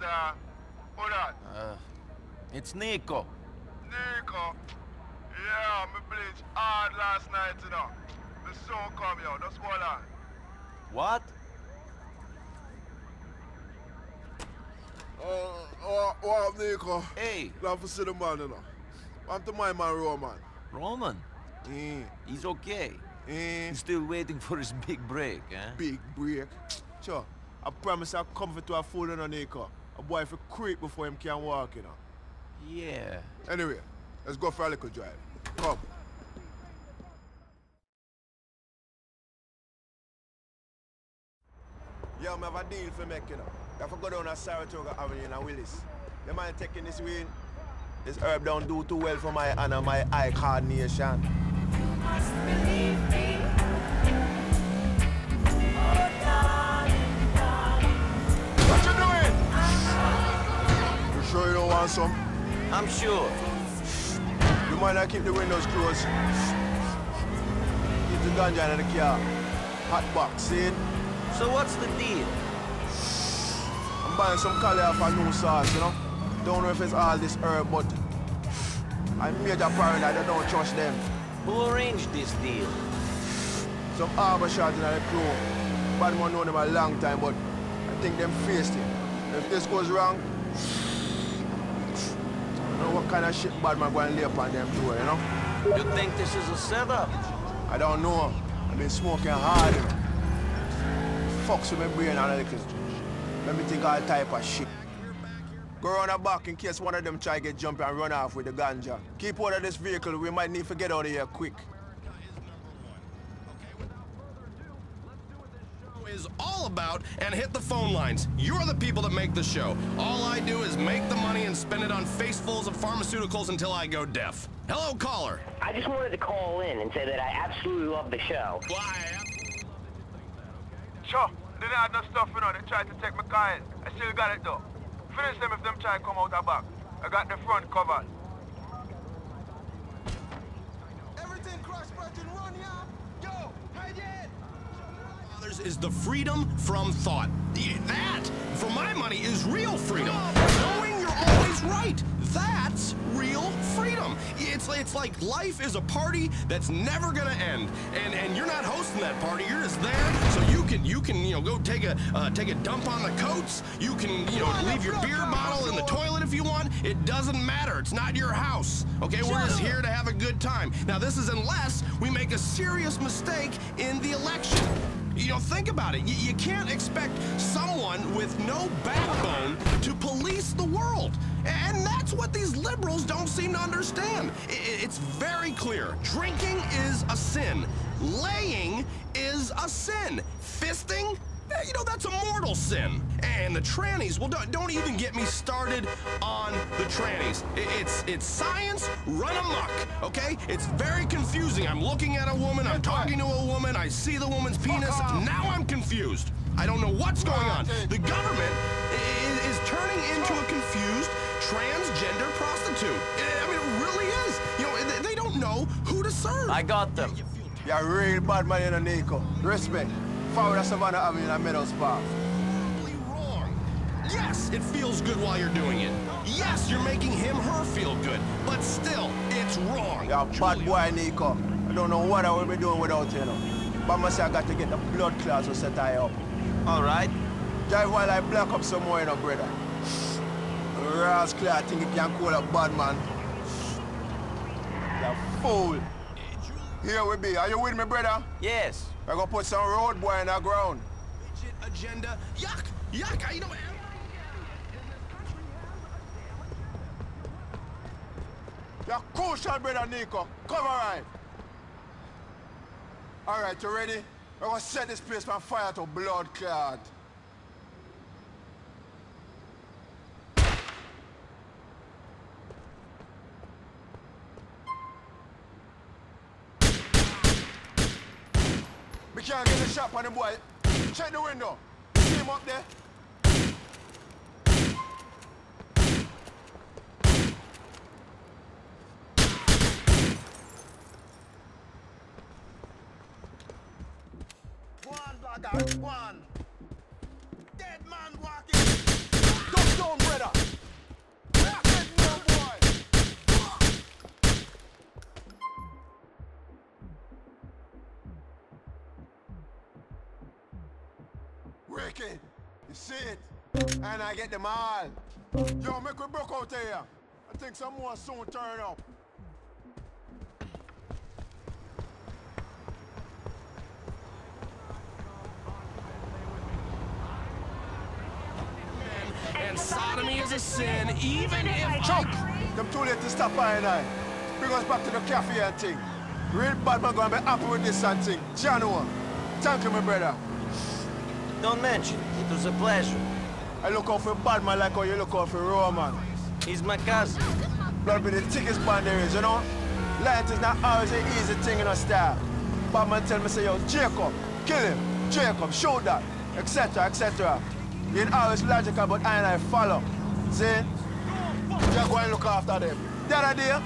Yeah. Who that? Uh, it's Niko. Niko. Yeah, me bleach hard last night, you know. Me soon come, yo. Just hold on. What? Uh, what, what up, Niko? Hey, Glad to see the man, you know. Want to my man, Roman. Roman. Mm, He's okay. mm, He's still waiting for his big break, eh? big break. Sure, I promise I'll comfort to a fool, you know, Niko. A boy for creep before him can walk, you know. Yeah. Anyway, let's go for a little drive. Come. Yo, I have a deal for make, you know. I have to go down to Saratoga Avenue in Willis. The man taking this win. This herb don't do too well for my honor, my eye coordination. Some? I'm sure. You might not keep the windows closed. Keep the ganja in the car. Hot box, see it? So what's the deal? I'm buying some color off a new sauce, you know? Don't know if it's all this herb, but I'm major paranoid, I don't trust them. Who arranged this deal? Some harbor shot in the crew. Bad man know them a long time, but I think them faced it. If this goes wrong, I don't know what kind of shit bad man going to lay upon them door, you know? You think this is a setup? I don't know. I've been smoking hard. Fucks with my brain analytics. Let me think all type of shit. Go around the back in case one of them try get jump and run off with the ganja. Keep out of this vehicle. We might need to get out of here quick. Is all about and hit the phone lines. You're the people that make the show. All I do is make the money and spend it on facefuls of pharmaceuticals until I go deaf. Hello, caller. I just wanted to call in and say that I absolutely love the show. Why? Sure. They didn't have no stuff, you know. They tried to take my car in. I still got it, though. Finish them if them try to come out the back. I got the front covered. Everything cross and run, yeah? Yo, hide it! Is the freedom from thought. That, for my money, is real freedom. Knowing you're always right. That's real freedom. It's it's like life is a party that's never gonna end, and and you're not hosting that party. You're just there, so you can you can you know go take a uh, take a dump on the coats. You can you know leave your beer bottle in the toilet if you want. It doesn't matter. It's not your house. Okay, we're just here to have a good time. Now this is unless we make a serious mistake in the election. You know, think about it. You, you can't expect someone with no backbone to police the world. And that's what these liberals don't seem to understand. I- it's very clear. Drinking is a sin. Laying is a sin. Fisting? You know, that's a mortal sin. And the trannies, well, don't, don't even get me started on the trannies. I- It's, it's science run amok, okay? It's very confusing. I'm looking at a woman, I'm talking to a woman, I see the woman's penis, now I'm confused. I don't know what's going on. The government i- is turning into a confused transgender prostitute. I mean, it really is. You know, they- they don't know who to serve. I got them. You're a real bad man, you know, Niko. Respect. Forward to Savannah Avenue in Meadows Park. Totally wrong. Yes, it feels good while you're doing it. Yes, you're making him, her feel good. But still, it's wrong. A bad boy, Niko. I don't know what I will be doing without you, know. But I say I got to get the blood clots to set I up. All right. Drive while I black up some more, you know, brother. Rascal, I think you can call a bad man. You fool. Here we be. Are you with me, brother? Yes. We're gonna put some road boy in the ground. Agenda. Yuck, yuck. I, you know. You're crucial, brother Niko. Come alright. Alright, you ready? We're gonna set this place on fire to blood clot. We can't get the shot on the boy. Check the window. See him up there? One, one. Dead man walking. Don't Down, brother. And I get them all. Yo, make we broke out here. I think some more soon turn up. And sodomy is a sin, even if... Chuck! Them too late to stop I and I. Bring us back to the cafe and thing. Real bad man gonna be happy with this and thing. Jano. Thank you, my brother. Don't mention it. It was a pleasure. I look out for bad man like how you look out for Roman. He's my cousin. Blood be the thickest band there is, you know? Lying is not always an easy thing in a style. Bad man tell me say, yo, Jacob, kill him. Jacob, show that, etc., etc. You ain't always logical, but I and I follow. See? Just go and look after them. The other day,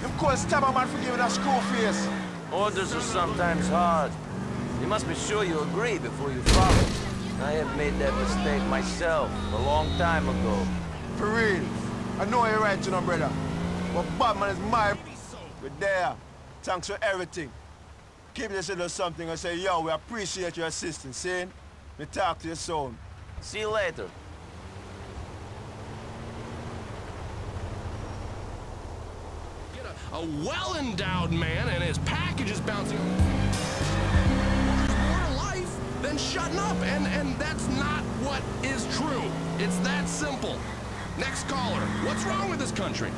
them called stabber man for giving a screw face. Orders are sometimes hard. You must be sure you agree before you follow. I have made that mistake myself a long time ago. For real. I know you're right, you know, brother. But Badman is my... We're there. Thanks for everything. Keep this little something and say, yo, we appreciate your assistance, see? Me talk to you soon. See you later. A, a well-endowed man and his package is bouncing on... More to than shutting up, and, and that's not what is true. It's that simple. Next caller, what's wrong with this country?